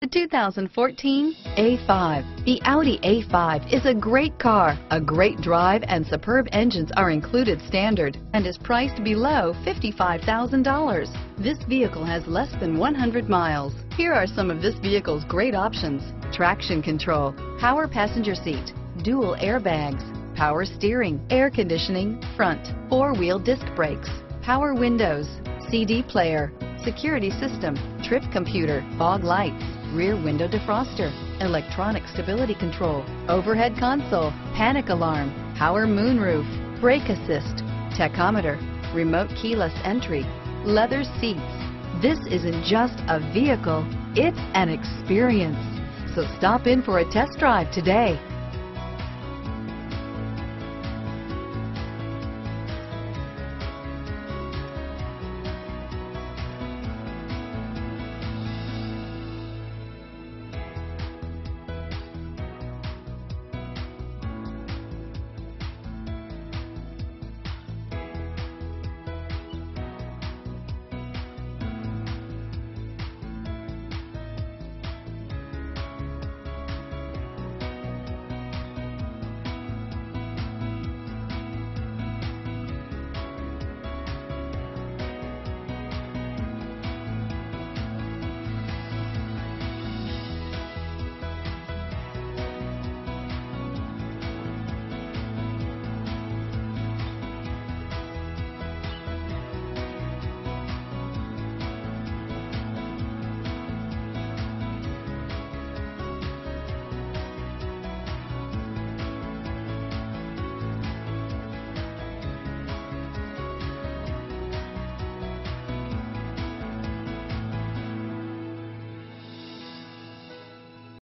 The 2014 A5. The Audi A5 is a great car. A great drive and superb engines are included standard and is priced below $55,000. This vehicle has less than 100 miles. Here are some of this vehicle's great options. Traction control, power passenger seat, dual airbags, power steering, air conditioning, front, four-wheel disc brakes, power windows, CD player, security system, trip computer, fog lights, rear window defroster, electronic stability control, overhead console, panic alarm, power moonroof, brake assist, tachometer, remote keyless entry, leather seats. This isn't just a vehicle, it's an experience. So stop in for a test drive today.